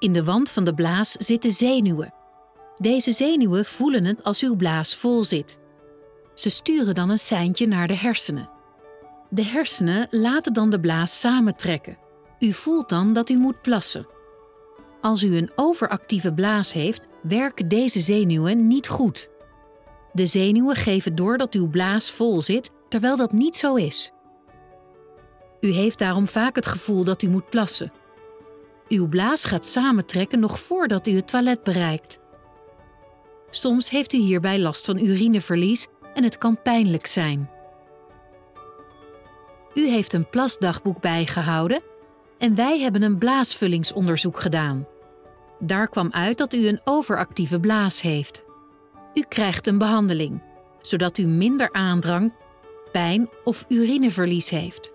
In de wand van de blaas zitten zenuwen. Deze zenuwen voelen het als uw blaas vol zit. Ze sturen dan een seintje naar de hersenen. De hersenen laten dan de blaas samentrekken. U voelt dan dat u moet plassen. Als u een overactieve blaas heeft, werken deze zenuwen niet goed. De zenuwen geven door dat uw blaas vol zit, terwijl dat niet zo is. U heeft daarom vaak het gevoel dat u moet plassen. Uw blaas gaat samentrekken nog voordat u het toilet bereikt. Soms heeft u hierbij last van urineverlies en het kan pijnlijk zijn. U heeft een plasdagboek bijgehouden en wij hebben een blaasvullingsonderzoek gedaan. Daar kwam uit dat u een overactieve blaas heeft. U krijgt een behandeling, zodat u minder aandrang, pijn of urineverlies heeft.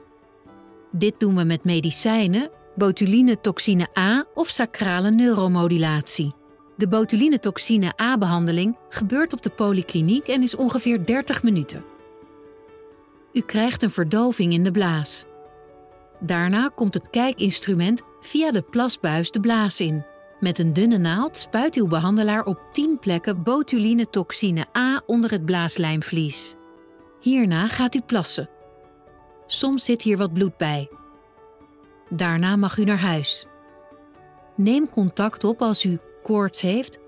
Dit doen we met medicijnen, botulinetoxine A of sacrale neuromodulatie. De botulinetoxine A-behandeling gebeurt op de polykliniek en is ongeveer 30 minuten. U krijgt een verdoving in de blaas. Daarna komt het kijkinstrument via de plasbuis de blaas in. Met een dunne naald spuit uw behandelaar op 10 plekken botulinetoxine A onder het blaaslijmvlies. Hierna gaat u plassen. Soms zit hier wat bloed bij. Daarna mag u naar huis. Neem contact op als u koorts heeft,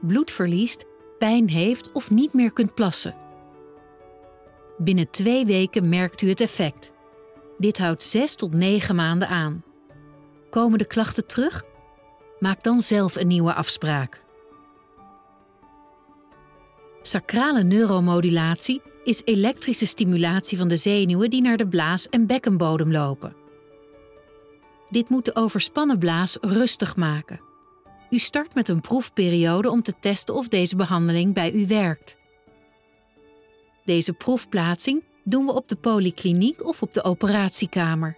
bloed verliest, pijn heeft of niet meer kunt plassen. Binnen twee weken merkt u het effect. Dit houdt 6 tot 9 maanden aan. Komen de klachten terug? Maak dan zelf een nieuwe afspraak. Sacrale neuromodulatie is elektrische stimulatie van de zenuwen die naar de blaas- en bekkenbodem lopen. Dit moet de overspannen blaas rustig maken. U start met een proefperiode om te testen of deze behandeling bij u werkt. Deze proefplaatsing doen we op de polykliniek of op de operatiekamer.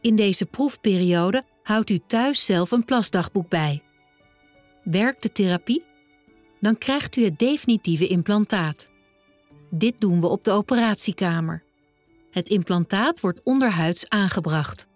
In deze proefperiode houdt u thuis zelf een plasdagboek bij. Werkt de therapie? Dan krijgt u het definitieve implantaat. Dit doen we op de operatiekamer. Het implantaat wordt onderhuids aangebracht.